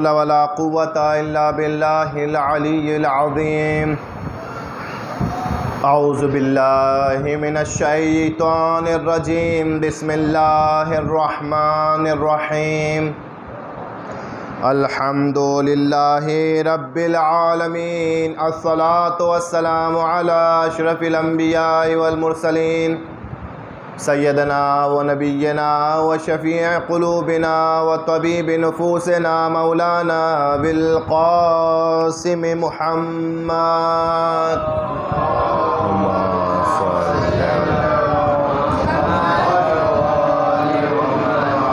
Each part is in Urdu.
حول ولا قوة إلا بالله العلي العظيم. أعوذ بالله من الشيطان الرجيم. بسم الله الرحمن الرحيم. الحمد لله رب العالمين. الصلاة والسلام على أشرف الأنبياء والمرسلين. سيدنا ونبينا وشفيع قلوبنا وطبيب نفوسنا مولانا بالقاسم محمد.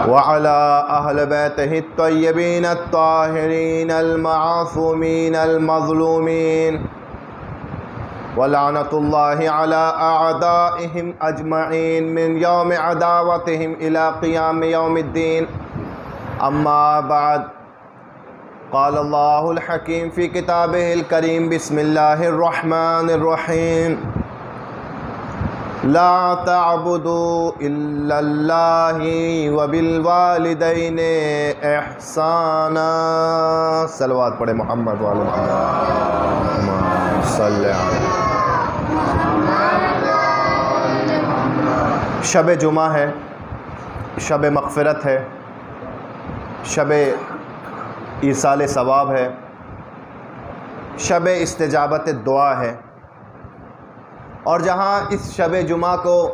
وعلى أهل بيته الطيبين الطاهرين المعصومين المظلومين. ولعنة الله على أعدائهم أجمعين من يوم عداوتهم إلى قيام يوم الدين. أما بعد، قال الله الحكيم في كتابه الكريم، بسم الله الرحمن الرحيم. لا تعبدوا إلا الله وبالوالدين إحسانا. صلوات پڑھے محمد وعلى محمد صلی اللہ شب جمعہ ہے، شب مغفرت ہے، شب ایصال ثواب ہے، شب استجابت دعا ہے۔ اور جہاں اس شب جمعہ کو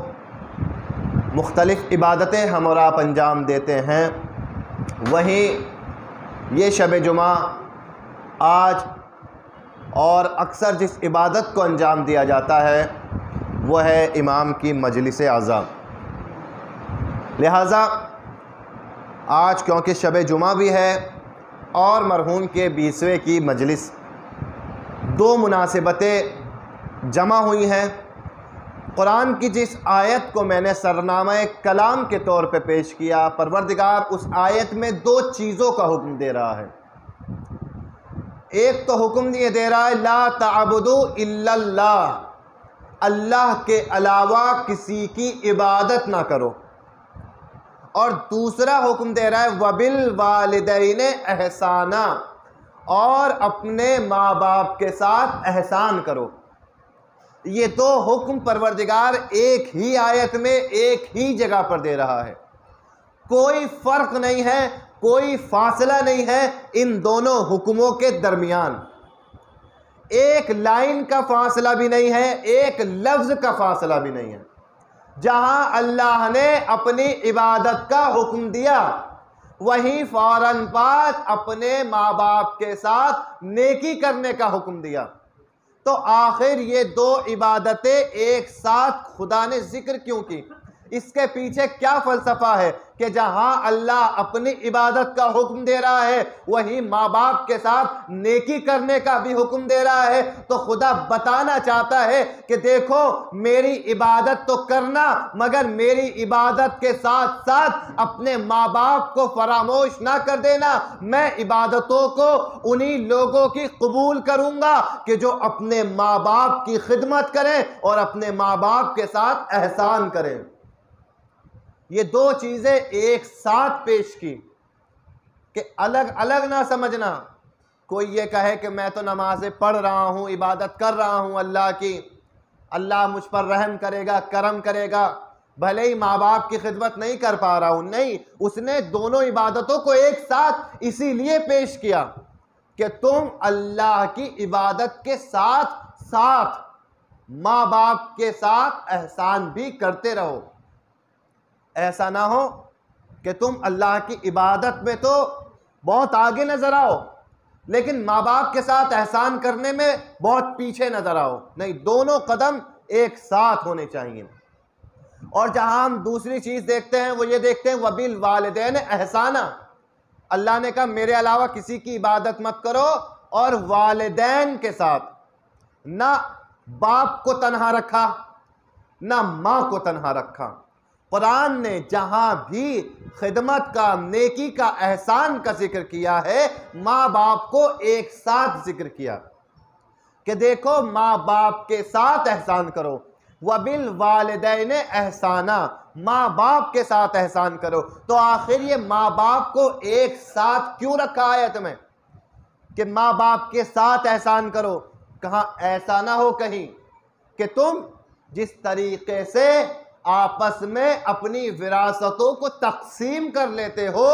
مختلف عبادتیں ہم اور آپ انجام دیتے ہیں، وہیں یہ شب جمعہ آج اور اکثر جس عبادت کو انجام دیا جاتا ہے، وہ ہے امام کی مجلس اعضاء لہٰذا، آج کیونکہ شب جمعہ بھی ہے اور مرحوم کے بیسویں کی مجلس، دو مناسبتیں جمع ہوئی ہیں۔ قرآن کی جس آیت کو میں نے سرنامہ کلام کے طور پہ پیش کیا، پروردگار اس آیت میں دو چیزوں کا حکم دے رہا ہے۔ ایک تو حکم یہ دے رہا ہے، لا تعبدو الا اللہ۔ اللہ کے علاوہ کسی کی عبادت نہ کرو۔ اور دوسرا حکم دے رہا ہے وبل والدین احسانہ اور اپنے ماں باپ کے ساتھ احسان کرو۔ یہ دو حکم پروردگار ایک ہی آیت میں، ایک ہی جگہ پر دے رہا ہے۔ کوئی فرق نہیں ہے کوئی فاصلہ نہیں ہے ان دونوں حکموں کے درمیان۔ ایک لائن کا فاصلہ بھی نہیں ہے، ایک لفظ کا فاصلہ بھی نہیں ہے۔ جہاں اللہ نے اپنی عبادت کا حکم دیا، وہیں فوراً پاس اپنے ماں باپ کے ساتھ نیکی کرنے کا حکم دیا۔ تو آخر یہ دو عبادتیں ایک ساتھ خدا نے ذکر کیوں کی؟ اس کے پیچھے کیا فلسفہ ہے کہ جہاں اللہ اپنی عبادت کا حکم دے رہا ہے، وہی ماں باپ کے ساتھ نیکی کرنے کا بھی حکم دے رہا ہے۔ تو خدا بتانا چاہتا ہے کہ دیکھو، میری عبادت تو کرنا، مگر میری عبادت کے ساتھ ساتھ اپنے ماں باپ کو فراموش نہ کر دینا۔ میں عبادتوں کو انہی لوگوں کی قبول کروں گا کہ جو اپنے ماں باپ کی خدمت کریں اور اپنے ماں باپ کے ساتھ احسان کریں۔ یہ دو چیزیں ایک ساتھ پیش کی کہ الگ الگ نہ سمجھنا۔ کوئی یہ کہے کہ میں تو نمازیں پڑھ رہا ہوں، عبادت کر رہا ہوں اللہ کی۔ اللہ مجھ پر رحم کرے گا، کرم کرے گا۔ بھلے ہی ماں باپ کی خدمت نہیں کر پا رہا ہوں، نہیں، اس نے دونوں عبادتوں کو ایک ساتھ اسی لیے پیش کیا کہ تم اللہ کی عبادت کے ساتھ ساتھ ماں باپ کے ساتھ احسان بھی کرتے رہو۔ ایسا نہ ہو کہ تم اللہ کی عبادت میں تو بہت آگے نظر آؤ، لیکن ماں باپ کے ساتھ احسان کرنے میں بہت پیچھے نظر آؤ۔ نہیں، دونوں قدم ایک ساتھ ہونے چاہیے۔ اور جہاں ہم دوسری چیز دیکھتے ہیں، وہ یہ دیکھتے ہیں وبیل والدین احسانہ اللہ نے کہا، میرے علاوہ کسی کی عبادت مت کرو اور والدین کے ساتھ۔ نہ باپ کو تنہا رکھا، نہ ماں کو تنہا رکھا۔ قرآن نے جہاں بھی خدمت کا، نیکی کا احسان کا ذکر کیا ہے، ماں باپ کو ایک ساتھ ذکر کیا۔ کہ دیکھو، ماں باپ کے ساتھ احسان کرو۔ وَبِالْوَالِدَيْنِ احسانہ ماں باپ کے ساتھ احسان کرو۔ تو آخر یہ ماں باپ کو ایک ساتھ کیوں رکھا ہے تمہیں کہ ماں باپ کے ساتھ احسان کرو۔ کہاں ایسا نہ ہو کہیں کہ تم جس طریقے سے آپس میں اپنی وراثتوں کو تقسیم کر لیتے ہو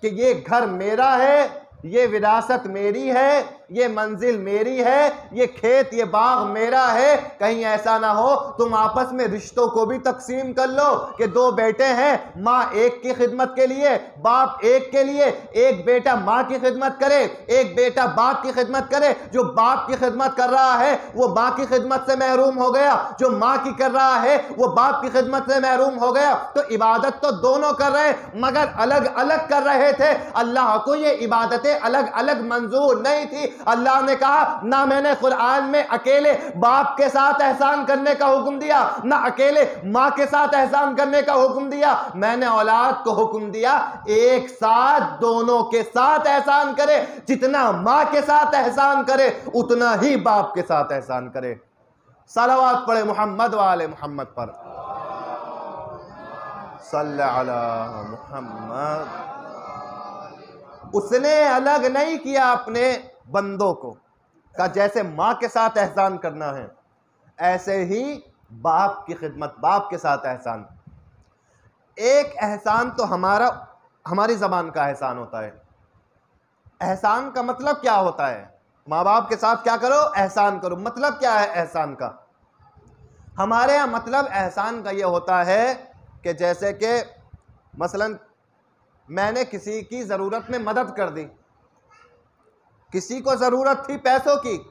کہ یہ گھر میرا ہے، یہ وراثت میری ہے یہ منزل میری ہے، یہ کھیت، یہ باغ میرا ہے۔ کہیں ایسا نہ ہو، تم آپس میں رشتوں کو بھی تقسیم کر لو کہ دو بیٹے ہیں، ماں ایک کی خدمت کے لیے، باپ ایک کے لیے۔ ایک بیٹا ماں کی خدمت کرے، ایک بیٹا باپ کی خدمت کرے۔ جو باپ کی خدمت کر رہا ہے، وہ ماں کی خدمت سے محروم ہو گیا۔ جو ماں کی کر رہا ہے، وہ باپ کی خدمت سے محروم ہو گیا۔ تو عبادت تو دونوں کر رہے، مگر الگ الگ کر رہے تھے۔ اللہ کو یہ عبادتیں الگ الگ منظور نہیں تھی۔ اللہ نے کہا، نہ میں نے قرآن میں اکیلے باپ کے ساتھ احسان کرنے کا حکم دیا، نہ اکیلے ماں کے ساتھ احسان کرنے کا حکم دیا۔ میں نے اولاد کو حکم دیا، ایک ساتھ دونوں کے ساتھ احسان کرے، جتنا ماں کے ساتھ احسان کرے، اتنا ہی باپ کے ساتھ احسان کرے۔ صلوات پڑھے محمد والے محمد پر۔ صلی علی محمد۔ اس نے الگ نہیں کیا اپنے بندوں کو کہ جیسے ماں کے ساتھ احسان کرنا ہے، ایسے ہی باپ کی خدمت، باپ کے ساتھ احسان۔ ایک احسان تو ہمارا، ہماری زبان کا احسان ہوتا ہے۔ احسان کا مطلب کیا ہوتا ہے؟ ماں باپ کے ساتھ کیا کرو؟ احسان کرو۔ مطلب کیا ہے احسان کا؟ ہمارے یہاں مطلب احسان کا یہ ہوتا ہے کہ جیسے کہ مثلا میں نے کسی کی ضرورت میں مدد کر دی۔ کسی کو ضرورت تھی پیسوں کی،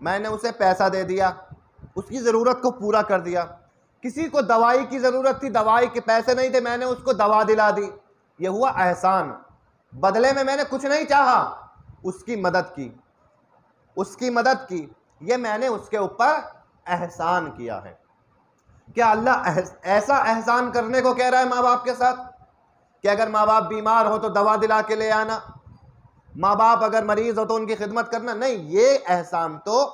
میں نے اسے پیسہ دے دیا، اس کی ضرورت کو پورا کر دیا۔ کسی کو دوائی کی ضرورت تھی، دوائی کے پیسے نہیں تھے، میں نے اس کو دوا دلا دی۔ یہ ہوا احسان۔ بدلے میں میں نے کچھ نہیں چاہا۔ اس کی مدد کی۔ اس کی مدد کی۔ یہ میں نے اس کے اوپر احسان کیا ہے۔ کیا اللہ ایسا احسان کرنے کو کہہ رہا ہے ماں باپ کے ساتھ؟ کہ اگر ماں باپ بیمار ہو تو دوا دلا کے لے آنا۔ ماں باپ اگر مریض ہو تو ان کی خدمت کرنا نہیں، یہ احسان تو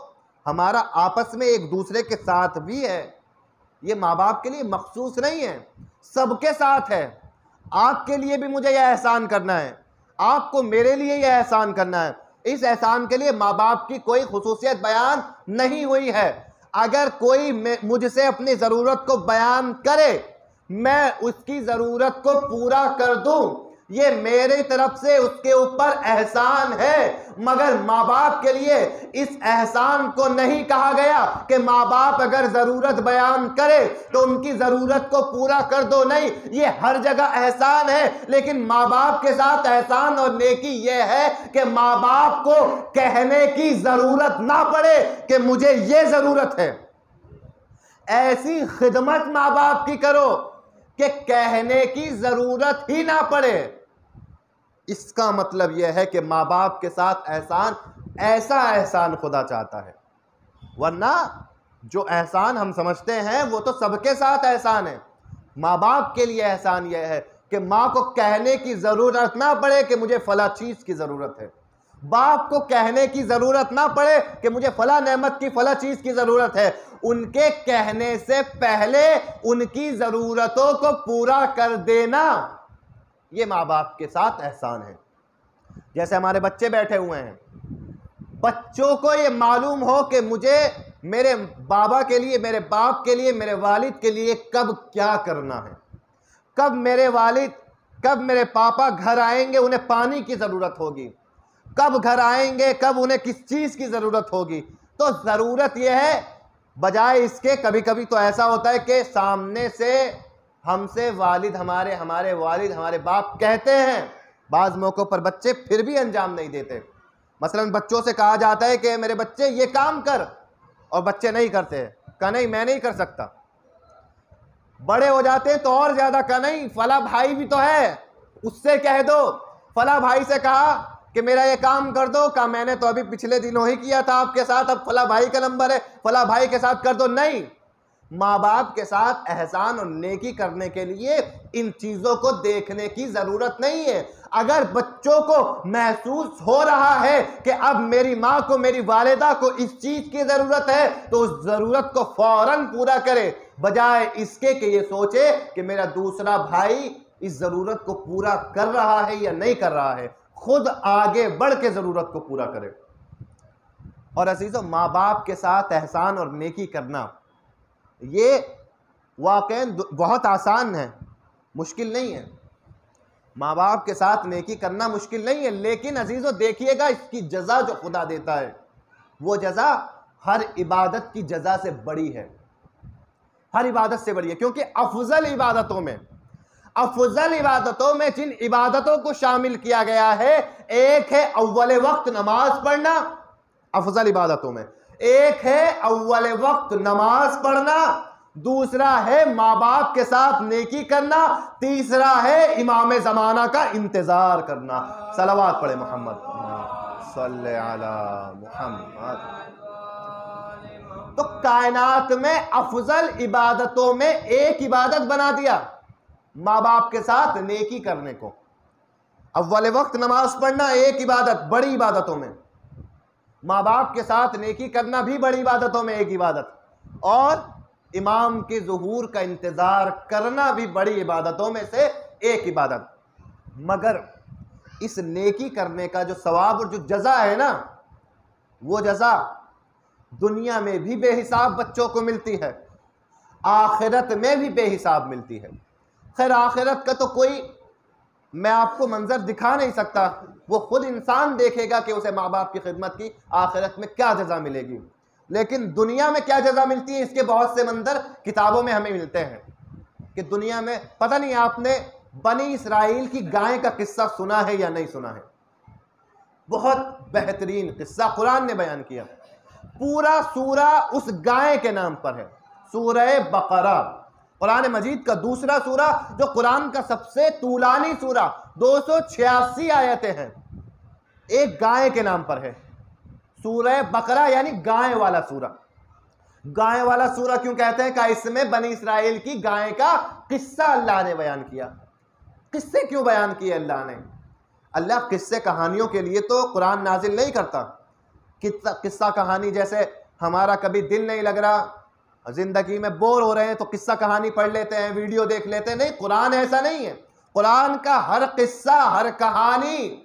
ہمارا آپس میں ایک دوسرے کے ساتھ بھی ہے۔ یہ ماں باپ کے لیے مخصوص نہیں ہے، سب کے ساتھ ہے۔ آپ کے لیے بھی مجھے یہ احسان کرنا ہے، آپ کو میرے لیے یہ احسان کرنا ہے۔ اس احسان کے لیے ماں باپ کی کوئی خصوصیت بیان نہیں ہوئی ہے۔ اگر کوئی مجھ سے اپنی ضرورت کو بیان کرے، میں اس کی ضرورت کو پورا کر دوں۔ یہ میرے طرف سے اس کے اوپر احسان ہے، مگر ماں باپ کے لیے اس احسان کو نہیں کہا گیا کہ ماں باپ اگر ضرورت بیان کرے تو ان کی ضرورت کو پورا کر دو، نہیں، یہ ہر جگہ احسان ہے، لیکن ماں باپ کے ساتھ احسان اور نیکی یہ ہے کہ ماں باپ کو کہنے کی ضرورت نہ پڑے کہ مجھے یہ ضرورت ہے۔ ایسی خدمت ماں باپ کی کرو کہ کہنے کی ضرورت ہی نہ پڑے۔ اس کا مطلب یہ ہے کہ ماں باپ کے ساتھ احسان، ایسا احسان خدا چاہتا ہے۔ ورنہ جو احسان ہم سمجھتے ہیں، وہ تو سب کے ساتھ احسان ہے۔ ماں باپ کے لیے احسان یہ ہے کہ ماں کو کہنے کی ضرورت نہ پڑے کہ مجھے فلاں چیز کی ضرورت ہے۔ باپ کو کہنے کی ضرورت نہ پڑے کہ مجھے فلاں نعمت کی، فلاں چیز کی ضرورت ہے۔ ان کے کہنے سے پہلے ان کی ضرورتوں کو پورا کر دینا۔ یہ ماں باپ کے ساتھ احسان ہے۔ جیسے ہمارے بچے بیٹھے ہوئے ہیں۔ بچوں کو یہ معلوم ہو کہ مجھے میرے بابا کے لیے، میرے باپ کے لیے، میرے والد کے لیے کب کیا کرنا ہے۔ کب میرے والد، کب میرے پاپا گھر آئیں گے، انہیں پانی کی ضرورت ہوگی۔ کب گھر آئیں گے، کب انہیں کس چیز کی ضرورت ہوگی۔ تو ضرورت یہ ہے، بجائے اس کے کبھی کبھی تو ایسا ہوتا ہے کہ سامنے سے ہم سے والد ہمارے ہمارے والد، ہمارے باپ کہتے ہیں، بعض موقعوں پر بچے پھر بھی انجام نہیں دیتے۔ مثلا بچوں سے کہا جاتا ہے کہ میرے بچے یہ کام کر، اور بچے نہیں کرتے۔ کہ نہیں، میں نہیں کر سکتا۔ بڑے ہو جاتے ہیں تو اور زیادہ کہ نہیں فلا بھائی بھی تو ہے۔ اس سے کہہ دو۔ فلا بھائی سے کہا کہ میرا یہ کام کر دو۔ کہ میں نے تو ابھی پچھلے دنوں ہی کیا تھا آپ کے ساتھ، اب فلا بھائی کا نمبر ہے۔ فلا بھائی کے ساتھ کر دو۔ نہیں۔ ماں باپ کے ساتھ احسان اور نیکی کرنے کے لیے ان چیزوں کو دیکھنے کی ضرورت نہیں ہے۔ اگر بچوں کو محسوس ہو رہا ہے کہ اب میری ماں کو، میری والدہ کو اس چیز کی ضرورت ہے، تو اس ضرورت کو فوراً پورا کرے۔ بجائے اس کے کہ یہ سوچے کہ میرا دوسرا بھائی اس ضرورت کو پورا کر رہا ہے یا نہیں کر رہا ہے۔ خود آگے بڑھ کے ضرورت کو پورا کرے۔ اور عزیزو، ماں باپ کے ساتھ احسان اور نیکی کرنا یہ واقع بہت آسان ہے، مشکل نہیں ہے۔ ماں باپ کے ساتھ نیکی کرنا مشکل نہیں ہے، لیکن عزیزو دیکھیے گا، اس کی جزا جو خدا دیتا ہے، وہ جزا ہر عبادت کی جزا سے بڑی ہے۔ ہر عبادت سے بڑی ہے، کیونکہ افضل عبادتوں میں، افضل عبادتوں میں جن عبادتوں کو شامل کیا گیا ہے، ایک ہے اول وقت نماز پڑھنا، افضل عبادتوں میں۔ ایک ہے اول وقت نماز پڑھنا، دوسرا ہے ماں باپ کے ساتھ نیکی کرنا، تیسرا ہے امام زمانہ کا انتظار کرنا۔ صلوات پڑھے محمد۔ صلی علی محمد۔ تو کائنات میں افضل عبادتوں میں ایک عبادت بنا دیا ماں باپ کے ساتھ نیکی کرنے کو۔ اول وقت نماز پڑھنا ایک عبادت، بڑی عبادتوں میں۔ ماں باپ کے ساتھ نیکی کرنا بھی بڑی عبادتوں میں ایک عبادت۔ اور امام کے ظہور کا انتظار کرنا بھی بڑی عبادتوں میں سے ایک عبادت۔ مگر اس نیکی کرنے کا جو ثواب اور جو جزا ہے نا، وہ جزا دنیا میں بھی بے حساب بچوں کو ملتی ہے، آخرت میں بھی بے حساب ملتی ہے۔ خیر، آخرت کا تو کوئی میں آپ کو منظر دکھا نہیں سکتا۔ وہ خود انسان دیکھے گا کہ اسے ماں باپ کی خدمت کی آخرت میں کیا جزا ملے گی۔ لیکن دنیا میں کیا جزا ملتی ہے؟ اس کے بہت سے منظر کتابوں میں ہمیں ملتے ہیں کہ دنیا میں پتہ نہیں آپ نے بنی اسرائیل کی گائے کا قصہ سنا ہے یا نہیں سنا ہے۔ بہت بہترین قصہ قرآن نے بیان کیا۔ پورا سورہ اس گائے کے نام پر ہے۔ سورہ بقرہ۔ قرآن مجید کا دوسرا سورہ جو قرآن کا سب سے طولانی سورہ، دو سو چھیاسی آیتیں ہیں۔ ایک گائے کے نام پر ہے۔ سورہ بقرہ یعنی گائے والا سورہ۔ گائے والا سورہ کیوں کہتے ہیں؟ کہ اس میں بنی اسرائیل کی گائے کا قصہ اللہ نے بیان کیا۔ قصے کیوں بیان کیے اللہ نے؟ اللہ قصے کہانیوں کے لیے تو قرآن نازل نہیں کرتا۔ قصہ کہانی جیسے ہمارا کبھی دل نہیں لگ رہا زندگی میں بور ہو رہے ہیں تو قصہ کہانی پڑھ لیتے ہیں، ویڈیو دیکھ لیتے ہیں۔ نہیں، قرآن ایسا نہیں ہے۔ قرآن کا ہر قصہ، ہر کہانی،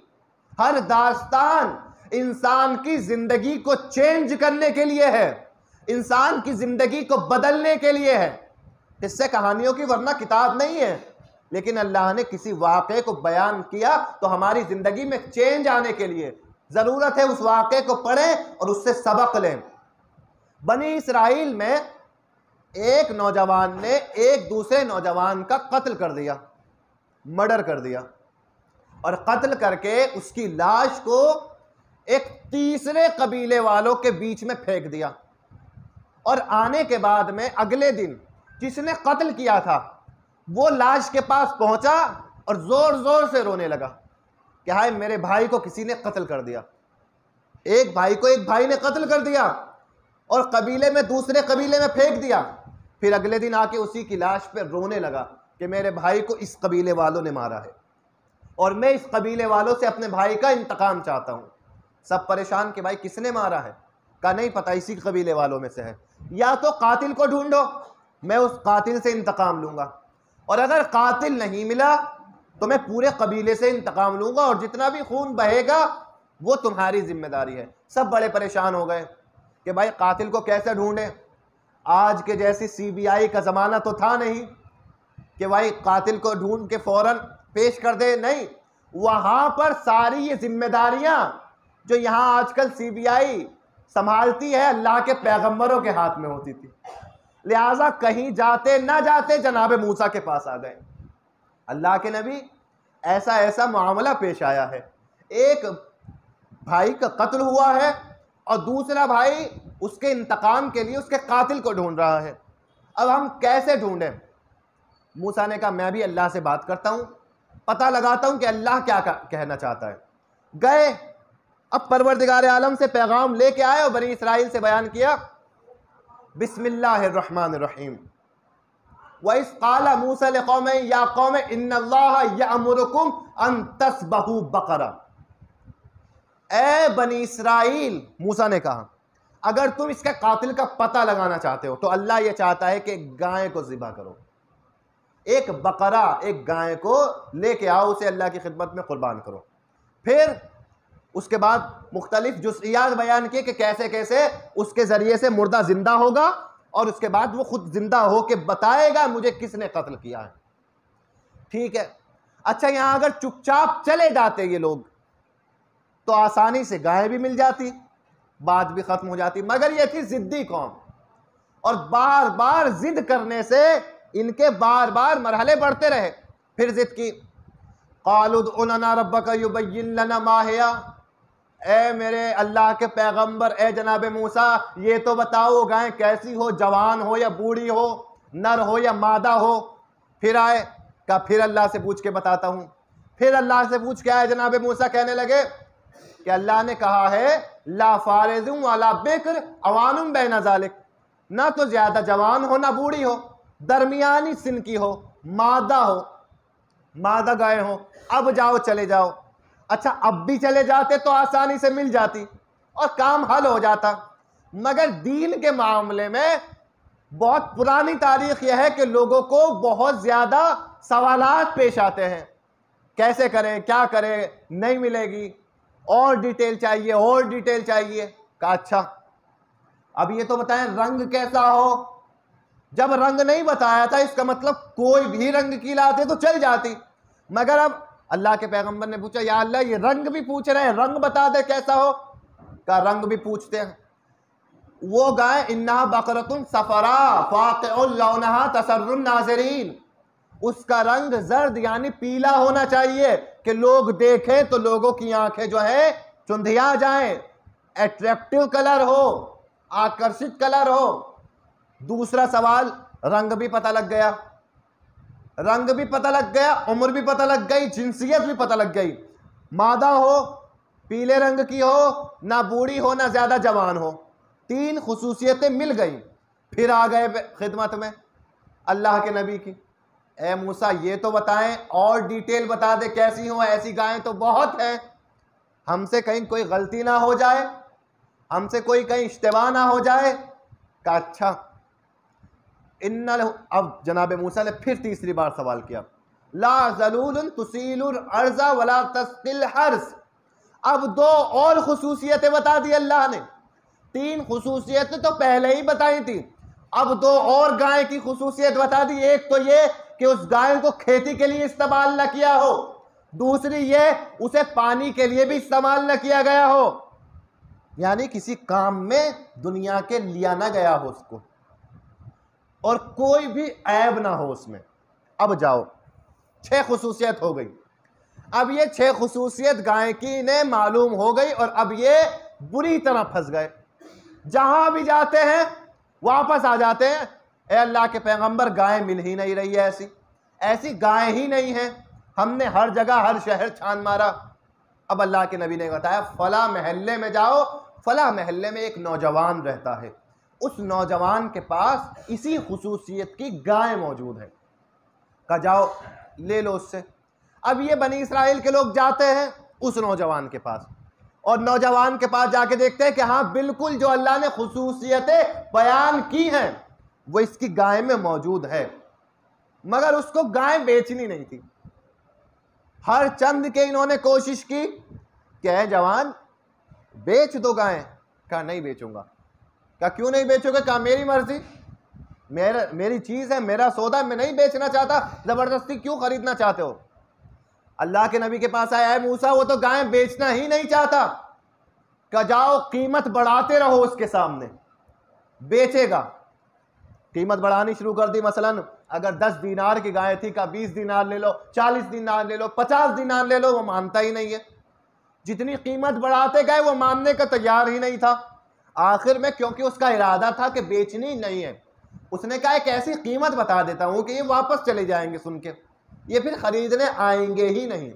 ہر داستان انسان کی زندگی کو چینج کرنے کے لیے ہے۔ انسان کی زندگی کو بدلنے کے لیے ہے۔ قصے کہانیوں کی ورنہ کتاب نہیں ہے۔ لیکن اللہ نے کسی واقعے کو بیان کیا تو ہماری زندگی میں چینج آنے کے لیے۔ ضرورت ہے اس واقعے کو پڑھیں اور اس سے سبق لیں۔ بنی اسرائیل میں ایک نوجوان نے ایک دوسرے نوجوان کا قتل کر دیا مرڈر کر دیا۔ اور قتل کر کے اس کی لاش کو ایک تیسرے قبیلے والوں کے بیچ میں پھینک دیا۔ اور آنے کے بعد میں اگلے دن جس نے قتل کیا تھا، وہ لاش کے پاس پہنچا اور زور زور سے رونے لگا کہ ہائے، میرے بھائی کو کسی نے قتل کر دیا۔ ایک بھائی کو ایک بھائی نے قتل کر دیا اور قبیلے میں دوسرے قبیلے میں پھینک دیا۔ پھر اگلے دن آ کے اسی کی لاش پہ رونے لگا کہ میرے بھائی کو اس قبیلے والوں نے مارا ہے۔ اور میں اس قبیلے والوں سے اپنے بھائی کا انتقام چاہتا ہوں۔ سب پریشان کہ بھائی کس نے مارا ہے؟ کا نہیں پتا اسی قبیلے والوں میں سے ہے۔ یا تو قاتل کو ڈھونڈو، میں اس قاتل سے انتقام لوں گا۔ اور اگر قاتل نہیں ملا، تو میں پورے قبیلے سے انتقام لوں گا اور جتنا بھی خون بہے گا، وہ تمہاری ذمہ داری ہے۔ سب بڑے پریشان ہو گئے کہ بھائی قاتل کو کیسے ڈھونڈیں؟ آج کے جیسی سی بی آئی کا زمانہ تو تھا نہیں کہ بھائی قاتل کو ڈھونڈ کے فوراً پیش کر دے، نہیں۔ وہاں پر ساری یہ ذمہ داریاں جو یہاں آج کل سی بی آئی سنبھالتی ہے، اللہ کے پیغمبروں کے ہاتھ میں ہوتی تھی۔ لہٰذا کہیں جاتے نہ جاتے جناب موسیٰ کے پاس آ گئے۔ اللہ کے نبی، ایسا ایسا معاملہ پیش آیا ہے۔ ایک بھائی کا قتل ہوا ہے اور دوسرا بھائی اس کے انتقام کے لیے اس کے قاتل کو ڈھونڈ رہا ہے۔ اب ہم کیسے ڈھونڈیں؟ موسیٰ نے کہا، میں بھی اللہ سے بات کرتا ہوں۔ پتہ لگاتا ہوں کہ اللہ کیا کہنا چاہتا ہے۔ گئے، اب پروردگار عالم سے پیغام لے کے آئے اور بنی اسرائیل سے بیان کیا۔ بسم اللہ الرحمن الرحیم۔ وَإِذْ قَالَ مُوسَى لِقَوْمِ يَا قَوْمِ إِنَّ اللَّهَ يَأْمُرُكُمْ أَن تَسْبَحُوا بَقَرَ اے بنی اسرائیل، موسیٰ نے کہا اگر تم اس کے قاتل کا پتہ لگانا چاہتے ہو تو اللہ یہ چاہتا ہے کہ گائے کو ذبح کرو۔ ایک بقرہ، ایک گائے کو لے کے آؤ، اسے اللہ کی خدمت میں قربان کرو۔ پھر اس کے بعد مختلف جزئیات بیان کیے کہ کیسے کیسے اس کے ذریعے سے مردہ زندہ ہوگا اور اس کے بعد وہ خود زندہ ہو کے بتائے گا مجھے کس نے قتل کیا ہے۔ ٹھیک ہے۔ اچھا یہاں اگر چپ چاپ چلے جاتے یہ لوگ تو آسانی سے گائے بھی مل جاتی۔ بات بھی ختم ہو جاتی، مگر یہ تھی زدی قوم۔ اور بار بار زد کرنے سے ان کے بار بار مرحلے بڑھتے رہے۔ پھر زد کی قالد اننا ربک یبین لنا ماہیا اے میرے اللہ کے پیغمبر، اے جناب موسیٰ، یہ تو بتاؤ گائیں کیسی ہو، جوان ہو یا بوڑھی ہو، نر ہو یا مادہ ہو۔ پھر آئے، کہا، پھر اللہ سے پوچھ کے بتاتا ہوں۔ پھر اللہ سے پوچھ کے آئے جناب موسیٰ کہنے لگے کہ اللہ نے کہا ہے لا فارزوں والا بکر، عوانم بین ذالک نہ تو زیادہ جوان ہو، نہ بوڑھی ہو، درمیانی سن کی ہو، مادہ ہو، مادہ گائے ہو۔ اب جاؤ، چلے جاؤ۔ اچھا اب بھی چلے جاتے تو آسانی سے مل جاتی اور کام حل ہو جاتا۔ مگر دین کے معاملے میں بہت پرانی تاریخ یہ ہے کہ لوگوں کو بہت زیادہ سوالات پیش آتے ہیں۔ کیسے کریں، کیا کریں، نہیں ملے گی۔ اور ڈیٹیل چاہیے، اور ڈیٹیل چاہیے۔ کہا اچھا۔ اب یہ تو بتائیں رنگ کیسا ہو؟ جب رنگ نہیں بتایا تھا، اس کا مطلب کوئی بھی رنگ کی لاتے تو چل جاتی۔ مگر اب اللہ کے پیغمبر نے پوچھا، یا اللہ، یہ رنگ بھی پوچھ رہے ہیں، رنگ بتا دے کیسا ہو؟ کہا، رنگ بھی پوچھتے ہیں۔ وہ گائے انہا بقرتن سفرا فاقع اللونہا تسر الناظرین اس کا رنگ زرد یعنی پیلا ہونا چاہیے کہ لوگ دیکھیں تو لوگوں کی آنکھیں جو ہے چندھیا جائیں۔ اٹریکٹیو کلر ہو، آکرشت کلر ہو۔ دوسرا سوال، رنگ بھی پتہ لگ گیا۔ رنگ بھی پتہ لگ گیا، عمر بھی پتہ لگ گئی، جنسیت بھی پتہ لگ گئی۔ مادہ ہو، پیلے رنگ کی ہو، نہ بوڑھی ہو، نہ زیادہ جوان ہو۔ تین خصوصیتیں مل گئیں۔ پھر آ گئے خدمت میں، اللہ کے نبی کی۔ اے موسیٰ، یہ تو بتائیں، اور ڈیٹیل بتا دے کیسی ہوں، ایسی گائیں تو بہت ہیں۔ ہم سے کہیں کوئی غلطی نہ ہو جائے، ہم سے کوئی کہیں اشتباہ نہ ہو جائے۔ کہ اچھا۔ ان اب جناب موسیٰ نے پھر تیسری بار سوال کیا۔ لا ذلول تسیل الارض ولا تسقل حرس اب دو اور خصوصیتیں بتا دی اللہ نے۔ تین خصوصیتیں تو پہلے ہی بتائی تھی اب دو اور گائے کی خصوصیت بتا دی۔ ایک تو یہ کہ اس گائے کو کھیتی کے لیے استعمال نہ کیا ہو۔ دوسری یہ، اسے پانی کے لیے بھی استعمال نہ کیا گیا ہو۔ یعنی کسی کام میں دنیا کے لیا نہ گیا ہو اس کو۔ اور کوئی بھی عیب نہ ہو اس میں۔ اب جاؤ، چھ خصوصیت ہو گئی۔ اب یہ چھ خصوصیت گائے کی نے معلوم ہو گئی اور اب یہ بری طرح پھنس گئے۔ جہاں بھی جاتے ہیں، واپس آ جاتے ہیں۔ اے اللہ کے پیغمبر گائے مل ہی نہیں رہی ہے ایسی۔ ایسی گائے ہی نہیں ہے ہم نے ہر جگہ ہر شہر چھان مارا۔ اب اللہ کے نبی نے بتایا، فلاں محلے میں جاؤ، فلاں محلے میں ایک نوجوان رہتا ہے۔ اس نوجوان کے پاس اسی خصوصیت کی گائے موجود ہے کہ جاؤ، لے لو اس سے۔ اب یہ بنی اسرائیل کے لوگ جاتے ہیں اس نوجوان کے پاس۔ اور نوجوان کے پاس جا کے دیکھتے ہیں کہ ہاں بالکل جو اللہ نے خصوصیتیں بیان کی ہیں وہ اس کی گائے میں موجود ہے۔ مگر اس کو گائے بیچنی نہیں تھی۔ ہر چند کے انہوں نے کوشش کی کہ، اے جوان، بیچ دو گائے۔ کہا، نہیں بیچوں گا۔ کہا، کیوں نہیں بیچو گے کہا، میری مرضی۔ میرا، میری چیز ہے، میرا سودا، میں نہیں بیچنا چاہتا۔ زبردستی کیوں خریدنا چاہتے ہو؟ اللہ کے نبی کے پاس آیا ہے موسا وہ تو گائے بیچنا ہی نہیں چاہتا۔ کہ جاؤ، قیمت بڑھاتے رہو اس کے سامنے۔ بیچے گا۔ قیمت بڑھانی شروع کر دی۔ مثلا اگر دس دینار کی گائے تھی کہ بیس دینار لے لو، چالیس دینار لے لو، پچاس دینار لے لو، وہ مانتا ہی نہیں ہے۔ جتنی قیمت بڑھاتے گئے وہ ماننے کا تیار ہی نہیں تھا۔ آخر میں کیونکہ اس کا ارادہ تھا کہ بیچنی نہیں ہے۔ اس نے کہا، ایک ایسی قیمت بتا دیتا ہوں کہ یہ واپس چلے جائیں گے سن کے۔ یہ پھر خریدنے آئیں گے ہی نہیں۔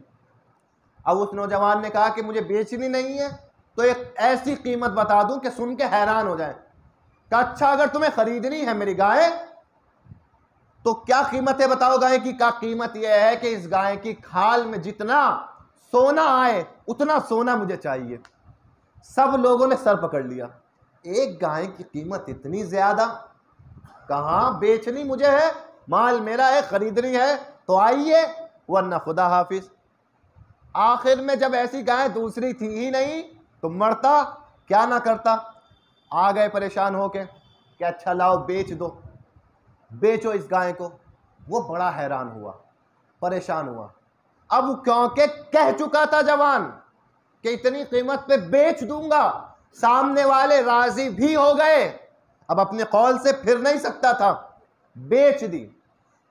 اب اس نوجوان نے کہا کہ مجھے بیچنی نہیں ہے، تو ایک ایسی قیمت بتا دوں کہ سن کے حیران ہو جائیں۔ کہ اچھا اگر تمہیں خریدنی ہے میری گائے، تو کیا قیمت ہے بتاؤ گائے کی؟ کیا قیمت یہ ہے کہ اس گائے کی کھال میں جتنا سونا آئے، اتنا سونا مجھے چاہیے؟ سب لوگوں نے سر پکڑ لیا۔ ایک گائے کی قیمت اتنی زیادہ، کہاں بیچنی مجھے ہے؟ مال میرا ہے، خریدنی ہے، تو آئیے، ورنہ خدا حافظ۔ آخر میں جب ایسی گائے دوسری تھی ہی نہیں، تو مرتا، کیا نہ کرتا؟ آ گئے پریشان ہو کے کہ اچھا لاؤ، بیچ دو۔ بیچو اس گائے کو۔ وہ بڑا حیران ہوا، پریشان ہوا۔ اب کیونکہ کہہ چکا تھا جوان کہ اتنی قیمت پہ بیچ دوں گا، سامنے والے راضی بھی ہو گئے۔ اب اپنے قول سے پھر نہیں سکتا تھا۔ بیچ دی۔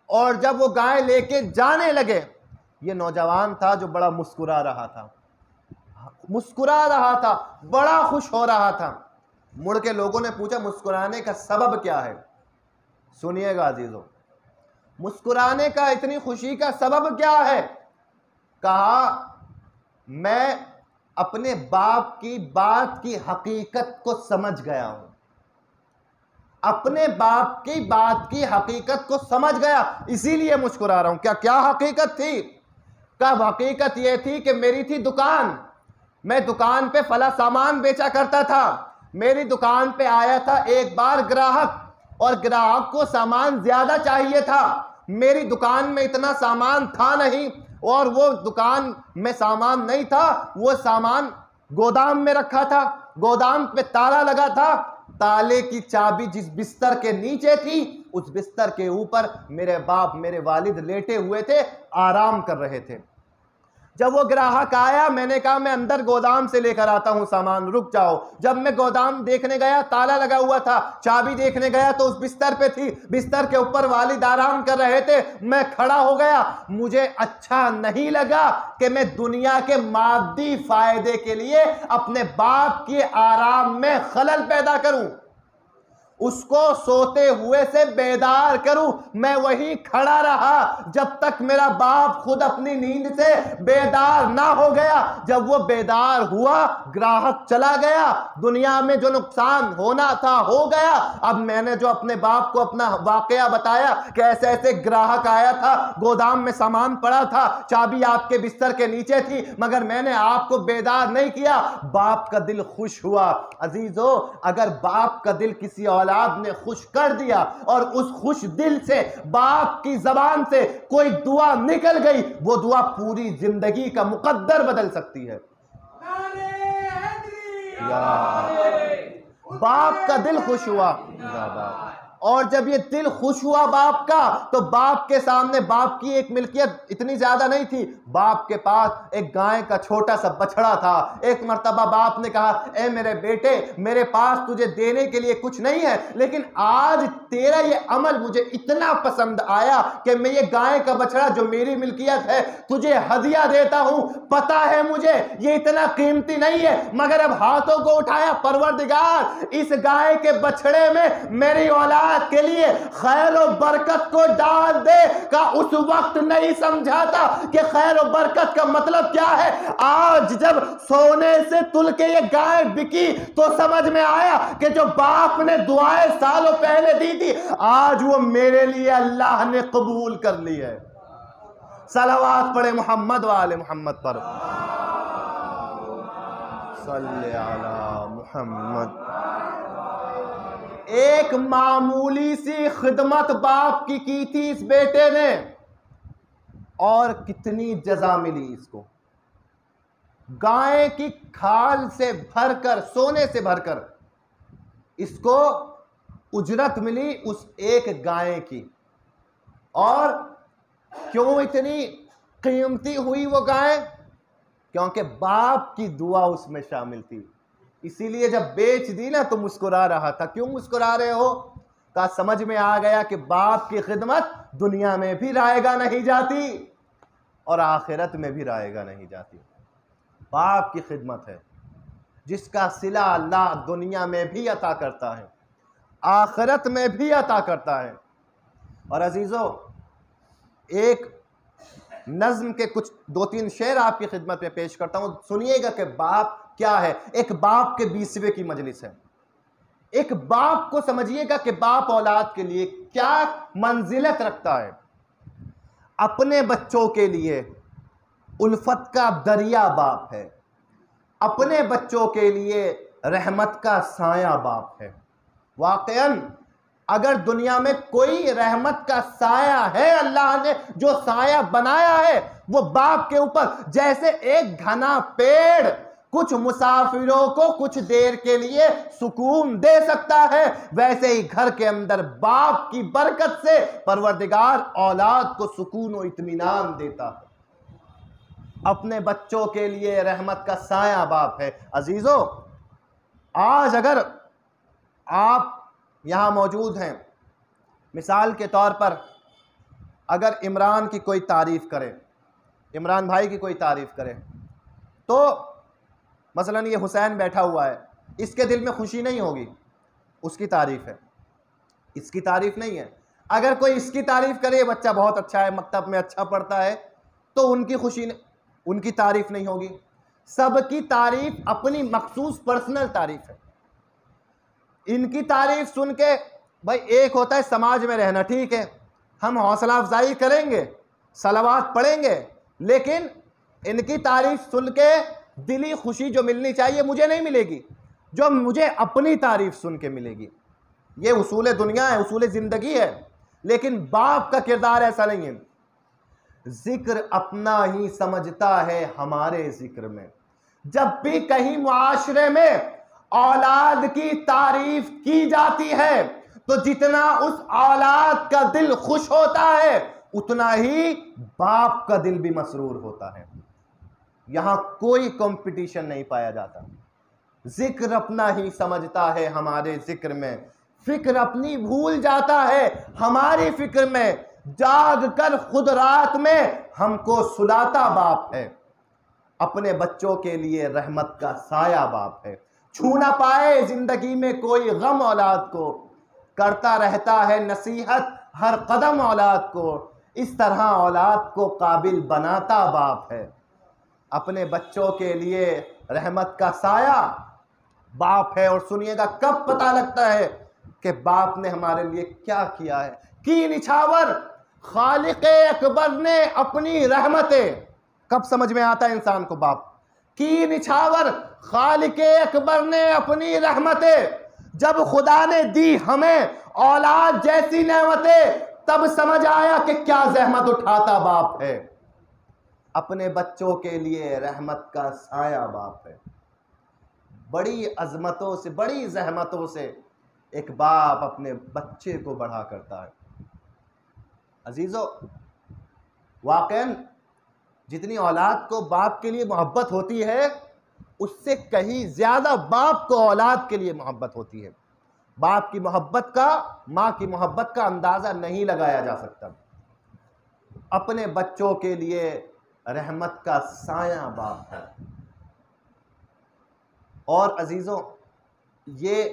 اور جب وہ گائے لے کے جانے لگے، یہ نوجوان تھا جو بڑا مسکرا رہا تھا۔ مسکرا رہا تھا، بڑا خوش ہو رہا تھا۔ مڑ کے لوگوں نے پوچھا مسکرانے کا سبب کیا ہے؟ سنیے گا عزیزو مسکرانے کا اتنی خوشی کا سبب کیا ہے؟ کہا، میں اپنے باپ کی بات کی حقیقت کو سمجھ گیا ہوں۔ اپنے باپ کی بات کی حقیقت کو سمجھ گیا، اسی لیے مسکرا رہا ہوں۔ کیا کیا حقیقت تھی؟ کب حقیقت یہ تھی کہ میری تھی دکان؟ میں دکان پہ فلا سامان بیچا کرتا تھا۔ میری دکان پہ آیا تھا ایک بار گراہک اور گراہک کو سامان زیادہ چاہیے تھا۔ میری دکان میں اتنا سامان تھا نہیں اور وہ دکان میں سامان نہیں تھا، وہ سامان گودام میں رکھا تھا۔ گودام پہ تالا لگا تھا۔ تالے کی چابی جس بستر کے نیچے تھی، اس بستر کے اوپر میرے باپ، میرے والد لیٹے ہوئے تھے، آرام کر رہے تھے۔ جب وہ گراہک آیا، میں نے کہا، میں اندر گودام سے لے کر آتا ہوں سامان، رک جاؤ۔ جب میں گودام دیکھنے گیا، تالا لگا ہوا تھا، چابی دیکھنے گیا تو اس بستر پہ تھی، بستر کے اوپر والد آرام کر رہے تھے، میں کھڑا ہو گیا۔ مجھے اچھا نہیں لگا کہ میں دنیا کے مادی فائدے کے لیے اپنے باپ کے آرام میں خلل پیدا کروں۔ اس کو سوتے ہوئے سے بیدار کروں، میں وہی کھڑا رہا جب تک میرا باپ خود اپنی نیند سے بیدار نہ ہو گیا۔ جب وہ بیدار ہوا، گراہک چلا گیا۔ دنیا میں جو نقصان ہونا تھا، ہو گیا۔ اب میں نے جو اپنے باپ کو اپنا واقعہ بتایا کہ ایسے ایسے گراہک آیا تھا، گودام میں سامان پڑا تھا، چابی آپ کے بستر کے نیچے تھی، مگر میں نے آپ کو بیدار نہیں کیا۔ باپ کا دل خوش ہوا۔ عزیزو، اگر باپ کا دل کسی اور اولاد نے خوش کر دیا اور اس خوش دل سے، باپ کی زبان سے کوئی دعا نکل گئی، وہ دعا پوری زندگی کا مقدر بدل سکتی ہے۔ باپ کا دل خوش ہوا۔ اور جب یہ دل خوش ہوا باپ کا، تو باپ کے سامنے باپ کی ایک ملکیت اتنی زیادہ نہیں تھی۔ باپ کے پاس ایک گائے کا چھوٹا سا بچڑا تھا۔ ایک مرتبہ باپ نے کہا، اے میرے بیٹے، میرے پاس تجھے دینے کے لیے کچھ نہیں ہے، لیکن آج تیرا یہ عمل مجھے اتنا پسند آیا کہ میں یہ گائے کا بچڑا جو میری ملکیت ہے، تجھے ہدیہ دیتا ہوں۔ پتا ہے مجھے، یہ اتنا قیمتی نہیں ہے، مگر اب ہاتھوں کو اٹھایا پروردگار، اس گائے کے بچڑے میں میری اولاد کے لیے خیر و برکت کو ڈال دے کا اس وقت نہیں سمجھا تھا کہ خیر و برکت کا مطلب کیا ہے۔ آج جب سونے سے تل کے یہ گائے بکی تو سمجھ میں آیا کہ جو باپ نے دعائیں سالوں پہلے دی تھی، آج وہ میرے لیے اللہ نے قبول کر لی ہے۔ صلوات پڑھے محمد والے محمد پر۔ صلی علی محمد۔ ایک معمولی سی خدمت باپ کی کی تھی اس بیٹے نے؟ اور کتنی جزا ملی اس کو؟ گائے کی کھال سے بھر کر، سونے سے بھر کر اس کو اجرت ملی اس ایک گائے کی۔ اور کیوں اتنی قیمتی ہوئی وہ گائے؟ کیونکہ باپ کی دعا اس میں شامل تھی۔ اسی لیے جب بیچ دی نا تو مسکرا رہا تھا۔ کیوں مسکرا رہے ہو؟ کہا سمجھ میں آ گیا کہ باپ کی خدمت دنیا میں بھی رائے گا نہیں جاتی اور آخرت میں بھی رائے گا نہیں جاتی۔ باپ کی خدمت ہے۔ جس کا صلہ اللہ دنیا میں بھی عطا کرتا ہے، آخرت میں بھی عطا کرتا ہے۔ اور عزیزو، ایک نظم کے کچھ دو تین شعر آپ کی خدمت میں پیش کرتا ہوں۔ سنیے گا کہ باپ کیا ہے؟ ایک باپ کے بیسوے کی مجلس ہے۔ ایک باپ کو سمجھیے گا کہ باپ اولاد کے لیے کیا منزلت رکھتا ہے۔ اپنے بچوں کے لیے الفت کا دریا باپ ہے۔ اپنے بچوں کے لیے رحمت کا سایہ باپ ہے۔ واقعاً اگر دنیا میں کوئی رحمت کا سایہ ہے اللہ نے جو سایہ بنایا ہے، وہ باپ کے اوپر جیسے ایک گھنا پیڑ کچھ مسافروں کو کچھ دیر کے لیے سکون دے سکتا ہے۔ ویسے ہی گھر کے اندر باپ کی برکت سے پروردگار اولاد کو سکون و اطمینان دیتا ہے۔ اپنے بچوں کے لیے رحمت کا سایہ باپ ہے۔ عزیزو، آج اگر آپ یہاں موجود ہیں، مثال کے طور پر اگر عمران کی کوئی تعریف کرے عمران بھائی کی کوئی تعریف کرے تو مثلا یہ حسین بیٹھا ہوا ہے، اس کے دل میں خوشی نہیں ہوگی۔ اس کی تعریف ہے۔ اس کی تعریف نہیں ہے۔ اگر کوئی اس کی تعریف کرے بچہ بہت اچھا ہے، مکتب میں اچھا پڑھتا ہے، تو ان کی خوشی ان کی تعریف نہیں ہوگی۔ سب کی تعریف اپنی مخصوص پرسنل تعریف ہے۔ ان کی تعریف سن کے، بھائی، ایک ہوتا ہے سماج میں رہنا، ٹھیک ہے، ہم حوصلہ افزائی کریں گے سلوات پڑھیں گے، لیکن ان کی تعریف سن کے دلی خوشی جو ملنی چاہیے مجھے نہیں ملے گی، جو مجھے اپنی تعریف سن کے ملے گی۔ یہ اصول دنیا ہے، اصول زندگی ہے، لیکن باپ کا کردار ایسا نہیں ہے۔ ذکر اپنا ہی سمجھتا ہے ہمارے ذکر میں۔ جب بھی کہیں معاشرے میں اولاد کی تعریف کی جاتی ہے، تو جتنا اس اولاد کا دل خوش ہوتا ہے، اتنا ہی باپ کا دل بھی مسرور ہوتا ہے۔ یہاں کوئی کمپٹیشن نہیں پایا جاتا۔ ذکر اپنا ہی سمجھتا ہے ہمارے ذکر میں۔ فکر اپنی بھول جاتا ہے ہماری فکر میں۔ جاگ کر خود رات میں ہم کو سلاتا باپ ہے۔ اپنے بچوں کے لیے رحمت کا سایہ باپ ہے۔ چھو نہ پائے زندگی میں کوئی غم اولاد کو۔ کرتا رہتا ہے نصیحت ہر قدم اولاد کو۔ اس طرح اولاد کو قابل بناتا باپ ہے۔ اپنے بچوں کے لیے رحمت کا سایہ باپ ہے اور سنیے گا، کب پتا لگتا ہے کہ باپ نے ہمارے لیے کیا کیا ہے؟ کی نچھاور خالق اکبر نے اپنی رحمتیں۔ کب سمجھ میں آتا ہے انسان کو باپ؟ کی نچھاور خالق اکبر نے اپنی رحمتیں۔ جب خدا نے دی ہمیں اولاد جیسی نعمتیں، تب سمجھ آیا کہ کیا زحمت اٹھاتا باپ ہے۔ اپنے بچوں کے لیے رحمت کا سایہ باپ ہے۔ بڑی عظمتوں سے، بڑی زحمتوں سے ایک باپ اپنے بچے کو بڑھا کرتا ہے۔ عزیزو واقع جتنی اولاد کو باپ کے لیے محبت ہوتی ہے، اس سے کہیں زیادہ باپ کو اولاد کے لیے محبت ہوتی ہے۔ باپ کی محبت کا، ماں کی محبت کا اندازہ نہیں لگایا جا سکتا۔ اپنے بچوں کے لیے رحمت کا سایہ باپ ہے۔ اور عزیزوں، یہ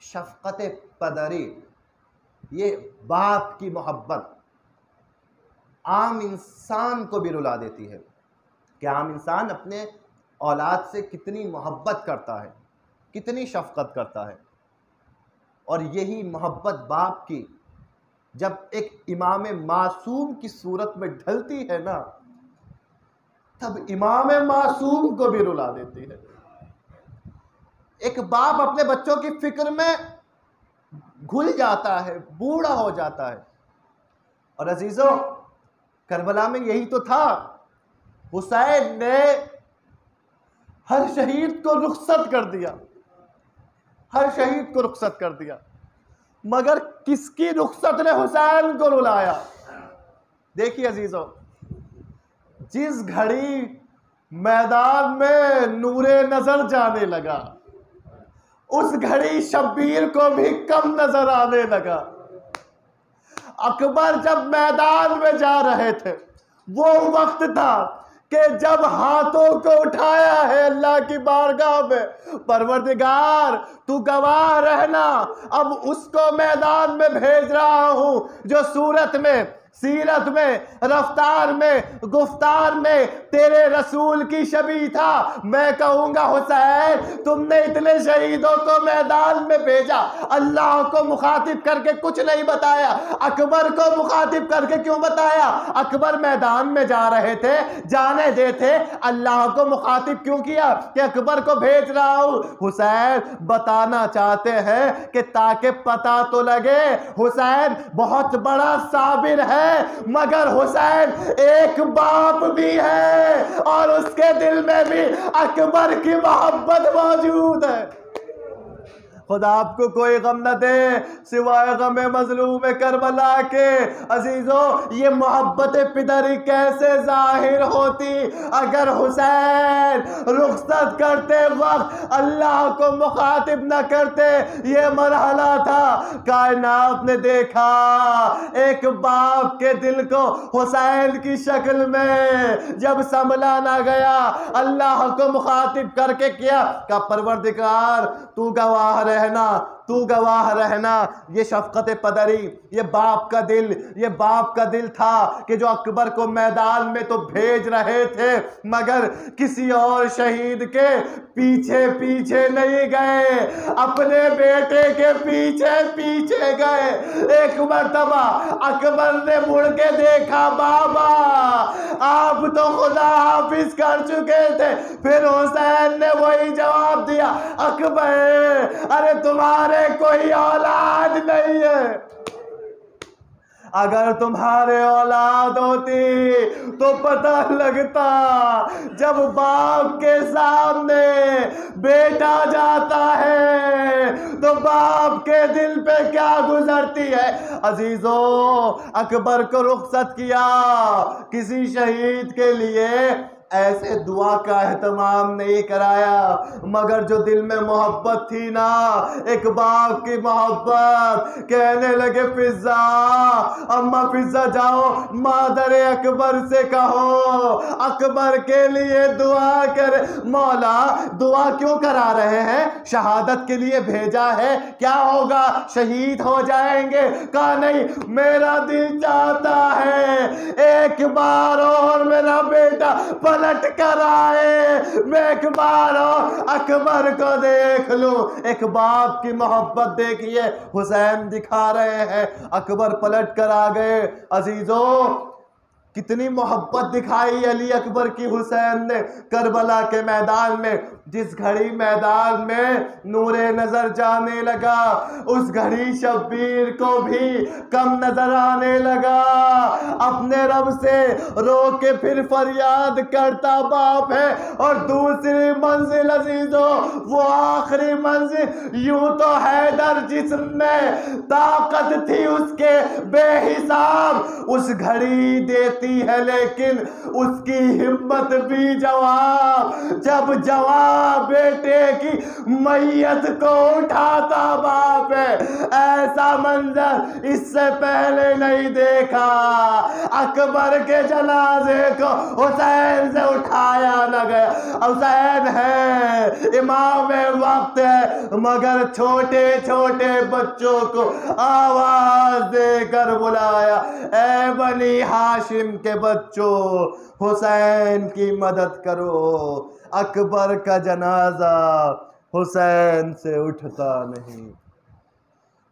شفقت پدری یہ باپ کی محبت عام انسان کو بھی رلا دیتی ہے کہ عام انسان اپنے اولاد سے کتنی محبت کرتا ہے، کتنی شفقت کرتا ہے۔ اور یہی محبت باپ کی، جب ایک امام معصوم کی صورت میں ڈھلتی ہے نا تب امام معصوم کو بھی رلا دیتی ہے۔ ایک باپ اپنے بچوں کی فکر میں گھل جاتا ہے، بوڑھا ہو جاتا ہے۔ اور عزیزوں کربلا میں یہی تو تھا۔ حسین نے ہر شہید کو رخصت کر دیا۔ ہر شہید کو رخصت کر دیا۔ مگر کس کی رخصت نے حسین کو رلایا؟ دیکھیے عزیزوں جس گھڑی میدان میں نور نظر جانے لگا، اس گھڑی شبیر کو بھی کم نظر آنے لگا۔ اکبر جب میدان میں جا رہے تھے، وہ وقت تھا کہ جب ہاتھوں کو اٹھایا ہے اللہ کی بارگاہ میں، پروردگار تو گواہ رہنا۔ اب اس کو میدان میں بھیج رہا ہوں جو صورت میں، سیرت میں، رفتار میں، گفتار میں تیرے رسول کی شبی تھا۔ میں کہوں گا، حسین، تم نے اتنے شہیدوں کو میدان میں بھیجا۔ اللہ کو مخاطب کر کے کچھ نہیں بتایا۔ اکبر کو مخاطب کر کے کیوں بتایا؟ اکبر میدان میں جا رہے تھے، جانے دے تھے۔ اللہ کو مخاطب کیوں کیا؟ کہ اکبر کو بھیج رہا ہوں۔ حسین، بتا بتانا چاہتے ہیں کہ تاکہ پتا تو لگے، حسین بہت بڑا صابر ہے، مگر حسین ایک باپ بھی ہے اور اس کے دل میں بھی اکبر کی محبت موجود ہے۔ خدا آپ کو کوئی غم نہ دے، سوائے غم مظلوم کربلا کے۔ عزیزو، یہ محبت پدری کیسے ظاہر ہوتی؟ اگر حسین رخصت کرتے وقت اللہ کو مخاطب نہ کرتے، یہ مرحلہ تھا۔ کائنات نے دیکھا ایک باپ کے دل کو حسین کی شکل میں۔ جب سنبھلا نہ گیا، اللہ کو مخاطب کر کے کیا؟ کہ پروردگار، تو گواہ رہے۔ رہنا تو گواہ رہنا، یہ شفقت پدری، یہ باپ کا دل، یہ باپ کا دل تھا کہ جو اکبر کو میدان میں تو بھیج رہے تھے، مگر کسی اور شہید کے پیچھے پیچھے نہیں گئے۔ اپنے بیٹے کے پیچھے پیچھے گئے۔ ایک مرتبہ اکبر نے مڑ کے دیکھا، بابا، آپ تو خدا حافظ کر چکے تھے۔ پھر حسین نے وہی جواب دیا، اکبر، ارے تمہارے کوئی اولاد نہیں ہے۔ اگر تمہارے اولاد ہوتی تو پتہ لگتا جب باپ کے سامنے بیٹا جاتا ہے تو باپ کے دل پہ کیا گزرتی ہے؟ عزیزو، اکبر کو رخصت کیا کسی شہید کے لیے؟ ایسے دعا کا اہتمام نہیں کرایا، مگر جو دل میں محبت تھی نا، ایک باپ کی محبت، کہنے لگے، فضا، اما فضا جاؤ، مادر اکبر سے کہو، اکبر کے لیے دعا کر مولا، دعا کیوں کرا رہے ہیں؟ شہادت کے لیے بھیجا ہے، کیا ہوگا؟ شہید ہو جائیں گے؟ کہا، نہیں، میرا دل چاہتا ہے، ایک بار اور میرا بیٹا پر پلٹ کر آئے میں ایک بار اکبر کو دیکھ لوں ایک باپ کی محبت دیکھئے حسین دکھا رہے ہیں اکبر پلٹ کر آگئے عزیزوں کتنی محبت دکھائی علی اکبر کی حسین نے کربلا کے میدان میں جس گھڑی میدان میں نور نظر جانے لگا، اس گھڑی شبیر کو بھی کم نظر آنے لگا۔ اپنے رب سے رو کے پھر فریاد کرتا باپ ہے، اور دوسری منزل عزیزو، وہ آخری منزل یوں تو حیدر جسم میں طاقت تھی اس کے بے حساب۔ اس گھڑی دیتی ہے لیکن اس کی ہمت بھی جواب۔ جب جواب بیٹے کی میت کو اٹھاتا باپ ہے۔ ایسا منظر اس سے پہلے نہیں دیکھا۔ اکبر کے جنازے کو حسین سے اٹھایا نہ گیا۔ حسین ہے، امام وقت ہے، مگر چھوٹے چھوٹے بچوں کو آواز دے کر بلایا۔ اے بنی حاشم کے بچوں، حسین کی مدد کرو۔ اکبر کا جنازہ حسین سے اٹھتا نہیں۔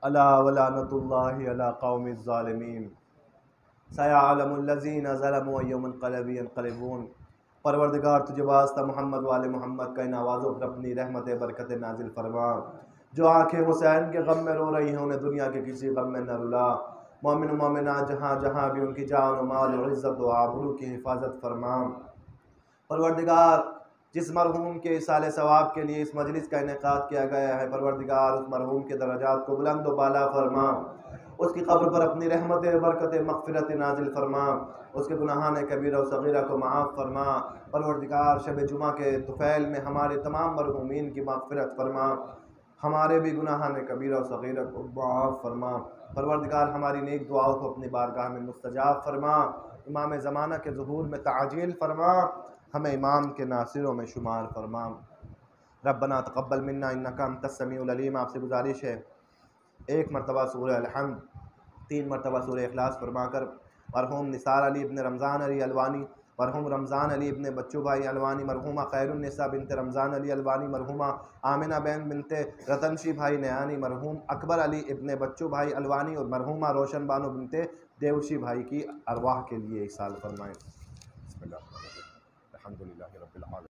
اللہ ولانت اللہ علی قوم الظالمین۔ سیعلم اللذین ظلموا یوم انقلبی انقلبون۔ پروردگار تجھے واسطہ محمد والے محمد کا ان آوازوں پر اپنی رحمت برکت نازل فرما۔ جو آنکھیں حسین کے غم میں رو رہی ہیں، انہیں دنیا کے کسی غم میں نہ رلا۔ مومن و مومنہ جہاں جہاں بھی ان کی جان و مال و عزت و آبرو کی حفاظت فرما۔ پروردگار جس مرحوم کے سال ثواب کے لیے اس مجلس کا انعقاد کیا گیا ہے، پروردگار اس مرحوم کے درجات کو بلند و بالا فرما۔ اس کی قبر پر اپنی رحمت برکت مغفرت نازل فرما۔ اس کے گناہان کبیرہ و صغیرہ کو معاف فرما۔ پروردگار شب جمعہ کے طفیل میں ہمارے تمام مرحومین کی مغفرت فرما۔ ہمارے بھی گناہان کبیرہ و صغیرہ کو معاف فرما۔ پروردگار ہماری نیک دعاؤں کو اپنی بارگاہ میں مستجاب فرما۔ امام زمانہ کے ظہور میں تعجیل فرما۔ ہمیں امام کے ناصروں میں شمار فرما۔ ربنا تقبل منا انکا انت السمیع العلیم۔ آپ سے گزارش ہے، ایک مرتبہ سورہ الحمد، تین مرتبہ سورہ اخلاص فرما کر۔ مرحوم نثار علی ابن رمضان علی الوانی، مرحوم رمضان علی ابن بچو بھائی الوانی، مرحومہ خیر النساء بنت رمضان علی الوانی، مرحومہ آمنہ بین بنت رتنشی بھائی نیانی، مرحوم اکبر علی ابن بچو بھائی الوانی اور مرحومہ روشن بانو بنت دیوشی بھائی کی ارواح کے لیے احسال فرمائیں۔ بسم اللہ۔ الحمد للہ رب العالمین